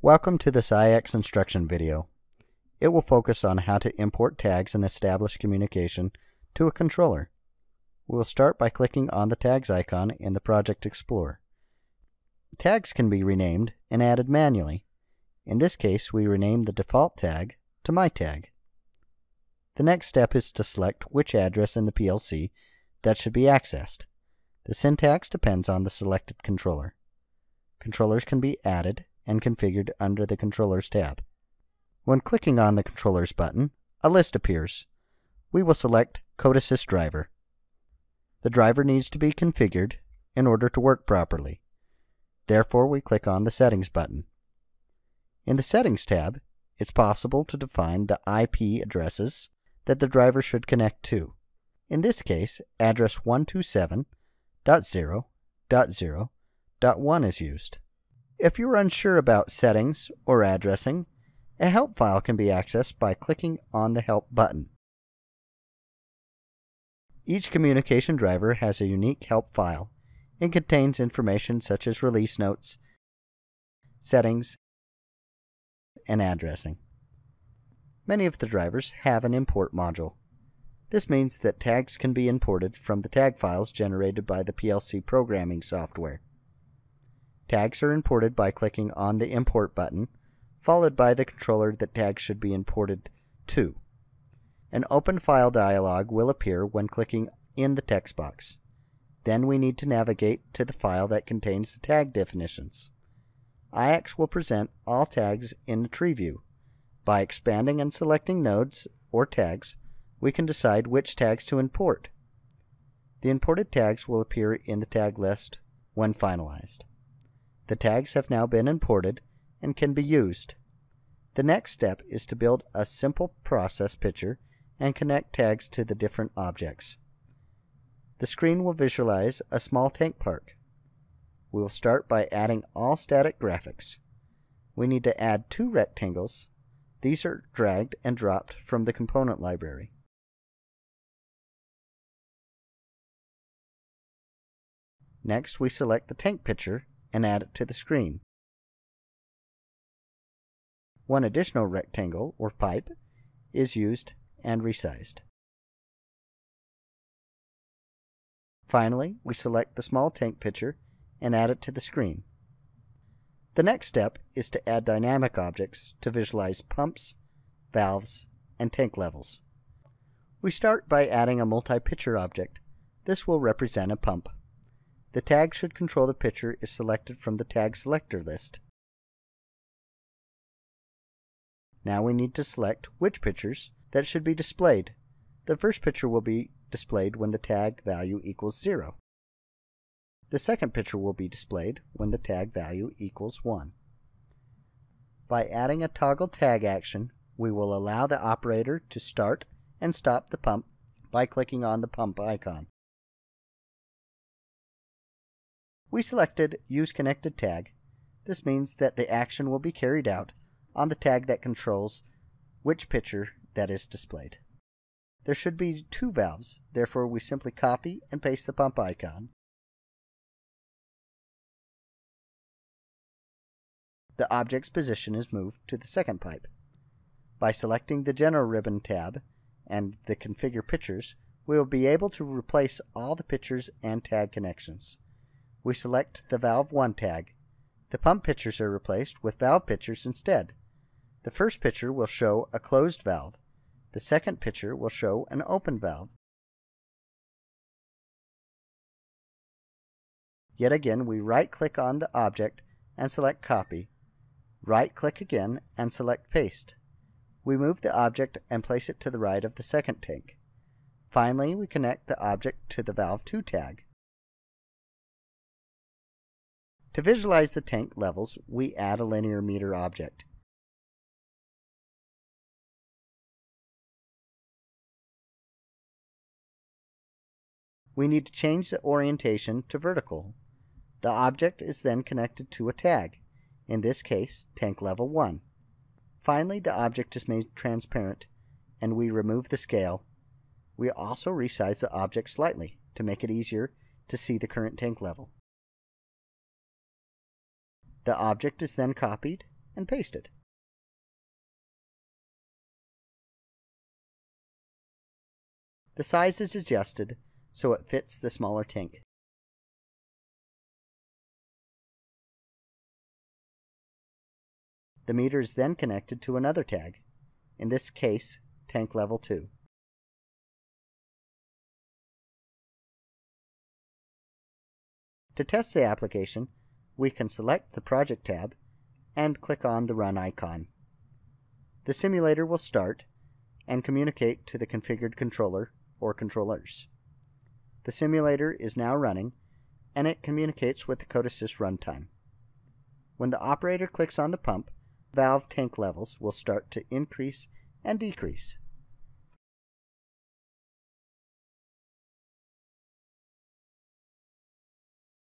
Welcome to this IX instruction video. It will focus on how to import tags and establish communication to a controller. We will start by clicking on the tags icon in the Project Explorer. Tags can be renamed and added manually. In this case, we rename the default tag to MyTag. The next step is to select which address in the PLC that should be accessed. The syntax depends on the selected controller. Controllers can be added and configured under the Controllers tab. When clicking on the Controllers button, a list appears. We will select CODESYS Driver. The driver needs to be configured in order to work properly. Therefore, we click on the Settings button. In the Settings tab, it's possible to define the IP addresses that the driver should connect to. In this case, address 127.0.0.1 is used. If you're unsure about settings or addressing, a help file can be accessed by clicking on the Help button. Each communication driver has a unique help file. and contains information such as release notes, settings, and addressing. Many of the drivers have an import module. This means that tags can be imported from the tag files generated by the PLC programming software. Tags are imported by clicking on the Import button, followed by the controller that tags should be imported to. An Open File dialog will appear when clicking in the text box. Then we need to navigate to the file that contains the tag definitions. IX will present all tags in the tree view. By expanding and selecting nodes or tags, we can decide which tags to import. The imported tags will appear in the tag list when finalized. The tags have now been imported and can be used. The next step is to build a simple process picture and connect tags to the different objects. The screen will visualize a small tank park. We will start by adding all static graphics. We need to add two rectangles. These are dragged and dropped from the component library. Next, we select the tank picture and add it to the screen. One additional rectangle or pipe is used and resized. Finally, we select the small tank picture and add it to the screen. The next step is to add dynamic objects to visualize pumps, valves, and tank levels. We start by adding a multi-picture object. This will represent a pump. The tag should control the picture is selected from the tag selector list. Now we need to select which pictures that should be displayed. The first picture will be displayed when the tag value equals 0. The second picture will be displayed when the tag value equals 1. By adding a toggle tag action, we will allow the operator to start and stop the pump by clicking on the pump icon. We selected Use Connected Tag. This means that the action will be carried out on the tag that controls which picture that is displayed. There should be two valves, therefore we simply copy and paste the pump icon. The object's position is moved to the second pipe. By selecting the General Ribbon tab and the Configure Pictures, we will be able to replace all the pictures and tag connections we select the Valve 1 tag. The pump pictures are replaced with valve pictures instead. The first picture will show a closed valve. The second picture will show an open valve. Yet again, we right-click on the object and select Copy. Right-click again and select Paste. We move the object and place it to the right of the second tank. Finally, we connect the object to the Valve 2 tag. To visualize the tank levels, we add a linear meter object. We need to change the orientation to vertical. The object is then connected to a tag, in this case, tank level 1. Finally, the object is made transparent, and we remove the scale. We also resize the object slightly to make it easier to see the current tank level. The object is then copied and pasted. The size is adjusted so it fits the smaller tank. The meter is then connected to another tag, in this case, tank level 2. To test the application, we can select the Project tab and click on the Run icon. The simulator will start and communicate to the configured controller or controllers. The simulator is now running and it communicates with the Code runtime. When the operator clicks on the pump, valve tank levels will start to increase and decrease.